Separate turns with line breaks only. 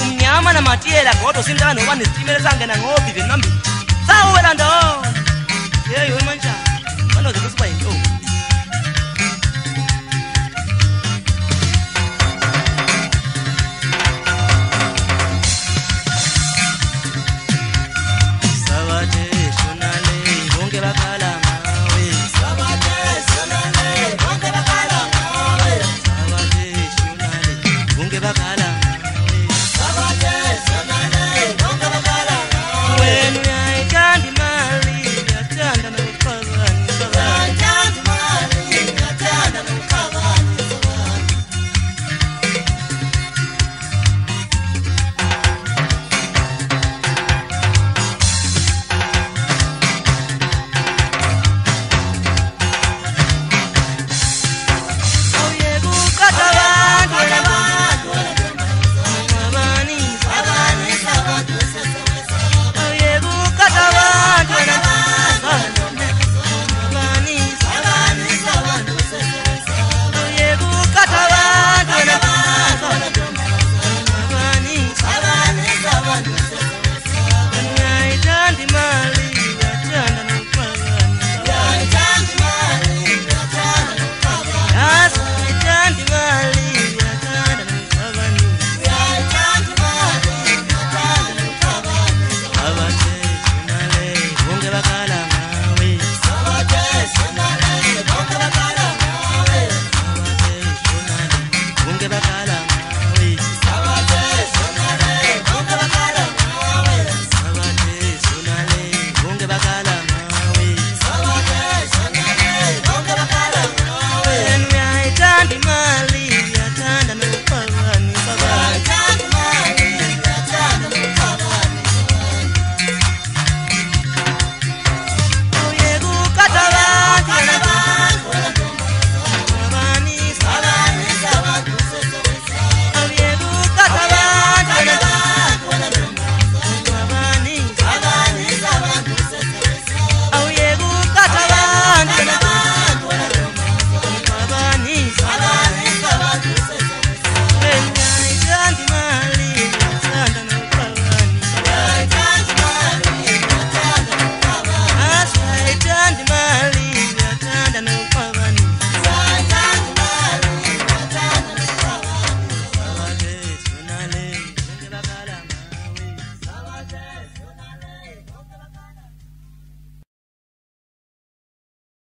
kumnyama namatiyela godosindaanobanesitimele sangenangobi venambi sawuwelandoo Bakala